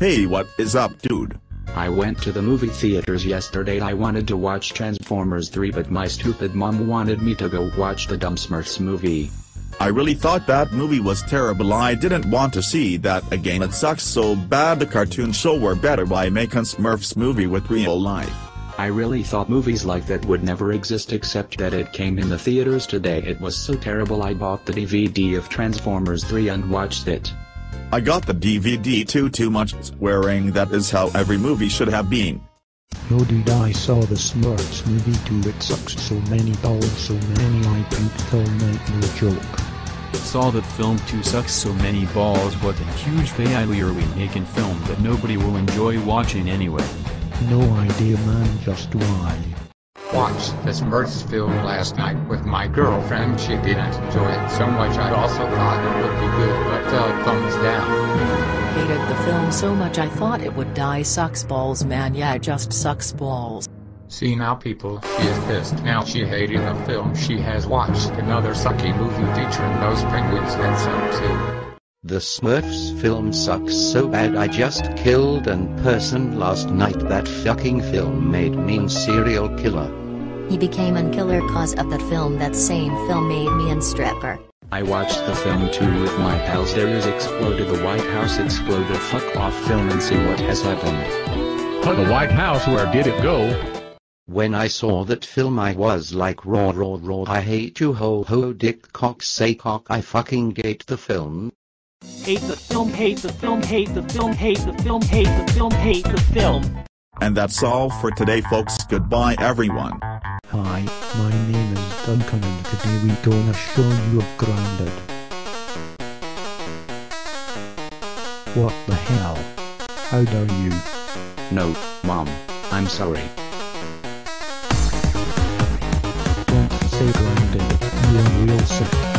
Hey what is up dude? I went to the movie theaters yesterday I wanted to watch Transformers 3 but my stupid mom wanted me to go watch the Dumb Smurfs movie. I really thought that movie was terrible I didn't want to see that again it sucks so bad the cartoon show were better by making Smurfs movie with real life. I really thought movies like that would never exist except that it came in the theaters today it was so terrible I bought the DVD of Transformers 3 and watched it. I got the DVD too too much swearing that is how every movie should have been. No dude I saw the Smurfs movie too it sucks so many balls so many I pooped all night no joke. Saw that film too sucks so many balls what a huge failure we make in film that nobody will enjoy watching anyway. No idea man just why. Watched this Smurfs film last night with my girlfriend she didn't enjoy it so much I also thought it would be good but uh, thumbs down. Hated the film so much I thought it would die sucks balls man yeah just sucks balls. See now people, she is pissed now she hated the film she has watched another sucky movie featuring those penguins and some too. The Smurfs film sucks so bad I just killed an person last night that fucking film made me serial killer. He became an killer cause of that film that same film made me an stripper. I watched the film too with my pals their ears exploded the White House exploded fuck off film and see what has happened. To the White House where did it go? When I saw that film I was like raw raw raw I hate you ho ho dick cock say cock I fucking hate the film. Hate the film, hate the film, hate the film, hate the film, hate the film, hate the film. And that's all for today folks goodbye everyone. Hi, my name is Duncan and today we're gonna show you a grounded. What the hell? How dare you? No, mom. I'm sorry. Don't say grounded, you are real sick.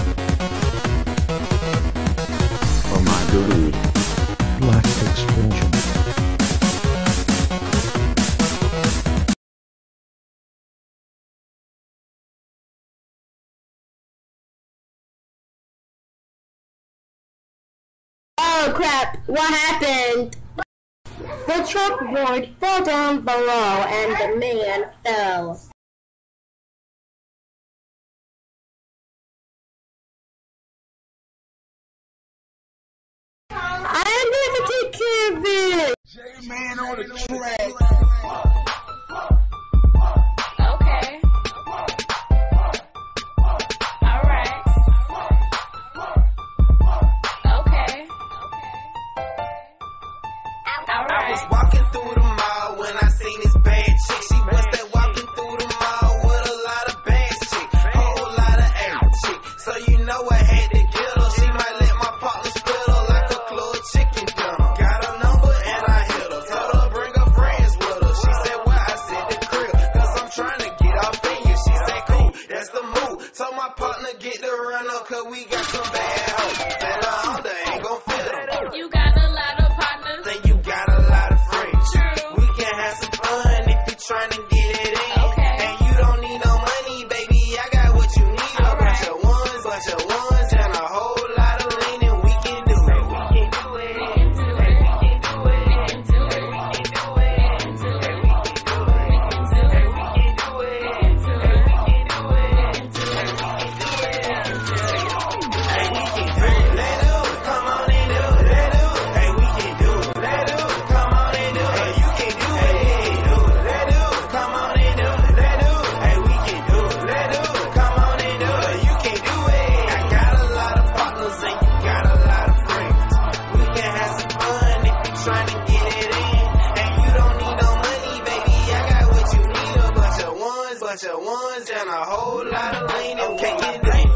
Oh my god. Oh crap, what happened? The truck board fell down below and the man fell. J-Man on the track. Okay. Alright. Okay. I was walking through the mall when I seen this bad chick. She was that walking through the mall with a lot of bad chick, whole lot of ass chick. So you know I had to partner get the runner, cause we got some bad hoes. bunch of ones and a whole lot of lean. You can't get